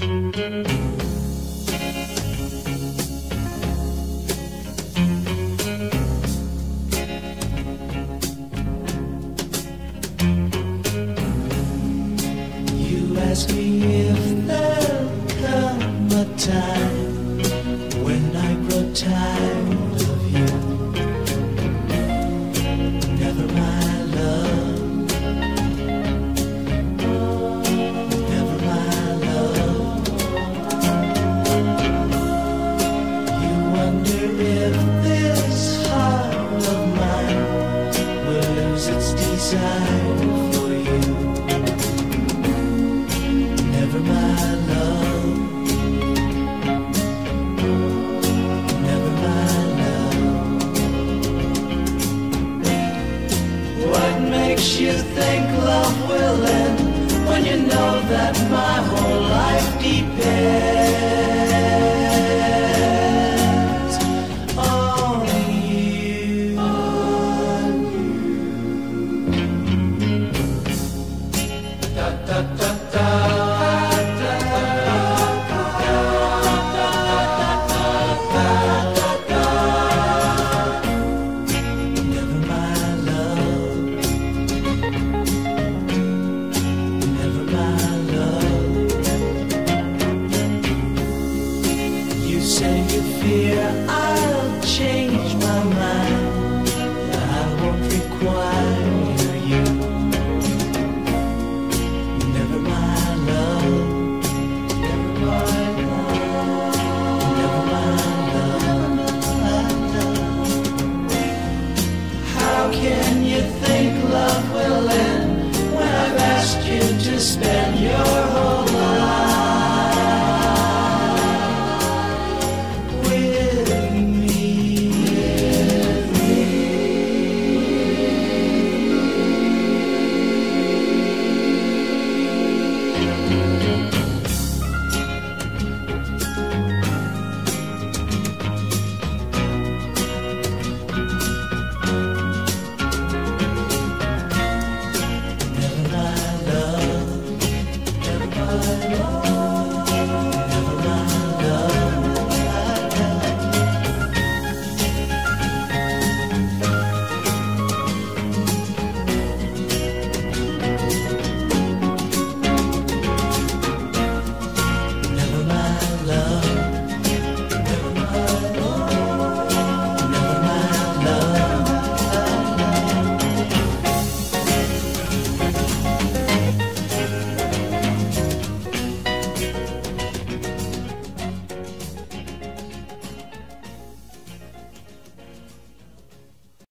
You ask me if there'll come a time wish you think love will end when you know that my whole life depends. I'll change my mind. I won't require you. Never my love. Never my love. Never my love. How can you think love will end when I've asked you to stay? fly.